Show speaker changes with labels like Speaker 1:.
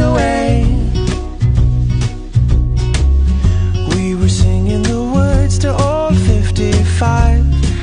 Speaker 1: away.
Speaker 2: We were singing the words to all 55.